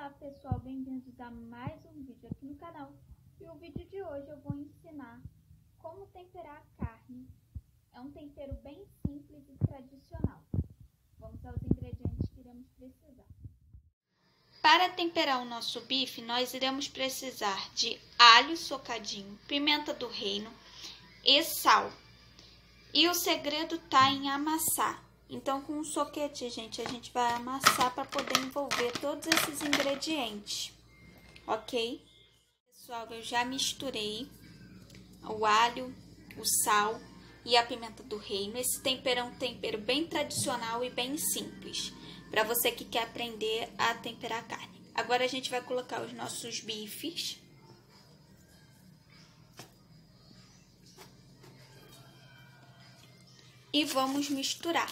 Olá pessoal, bem-vindos a mais um vídeo aqui no canal. E o vídeo de hoje eu vou ensinar como temperar a carne. É um tempero bem simples e tradicional. Vamos aos ingredientes que iremos precisar. Para temperar o nosso bife nós iremos precisar de alho socadinho, pimenta do reino e sal. E o segredo tá em amassar. Então, com um soquete, gente, a gente vai amassar para poder todos esses ingredientes, ok? Pessoal, eu já misturei o alho, o sal e a pimenta do reino. Esse tempero é um tempero bem tradicional e bem simples, para você que quer aprender a temperar carne. Agora, a gente vai colocar os nossos bifes. E vamos misturar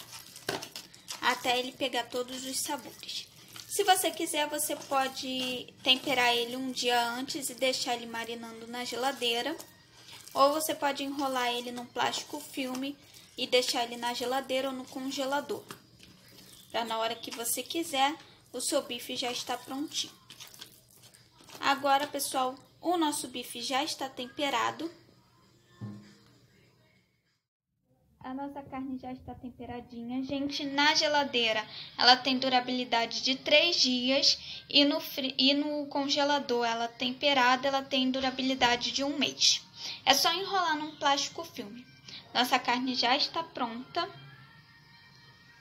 até ele pegar todos os sabores. Se você quiser, você pode temperar ele um dia antes e deixar ele marinando na geladeira. Ou você pode enrolar ele num plástico filme e deixar ele na geladeira ou no congelador. Para na hora que você quiser, o seu bife já está prontinho. Agora, pessoal, o nosso bife já está temperado. A nossa carne já está temperadinha. Gente, na geladeira ela tem durabilidade de 3 dias e no, e no congelador ela temperada ela tem durabilidade de um mês. É só enrolar num plástico filme. Nossa carne já está pronta.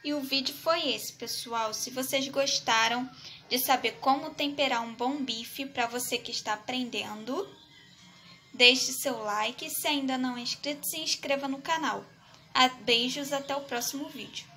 E o vídeo foi esse, pessoal. Se vocês gostaram de saber como temperar um bom bife para você que está aprendendo, deixe seu like. Se ainda não é inscrito, se inscreva no canal. Beijos, até o próximo vídeo.